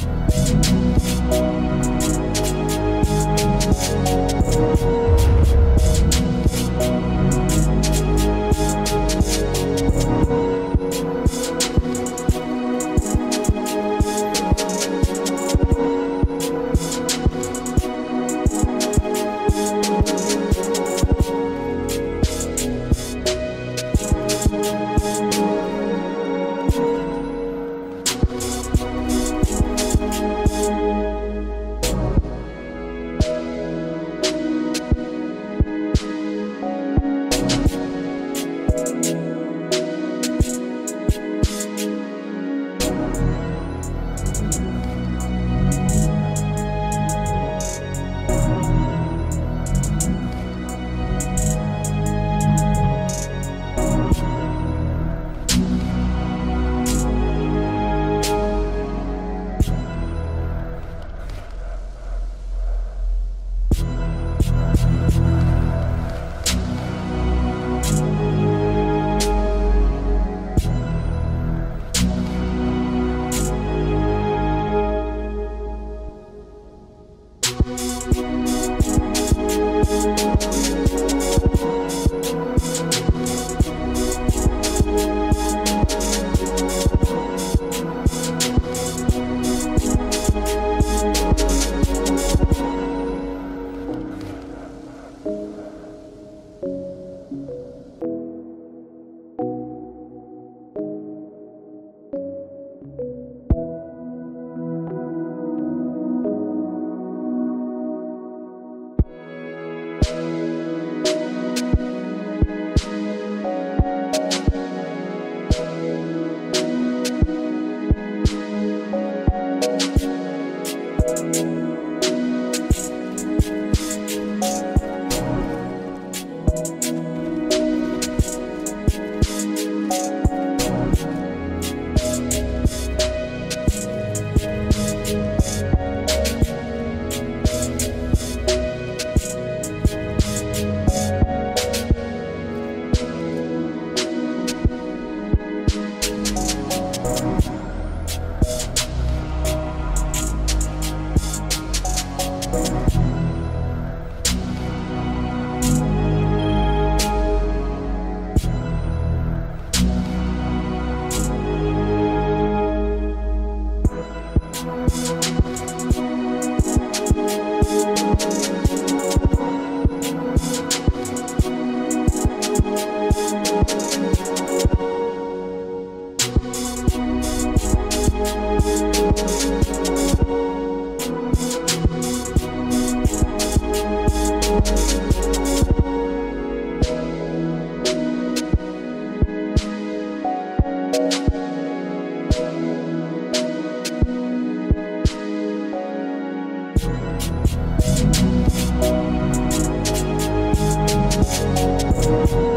Thank Thank you.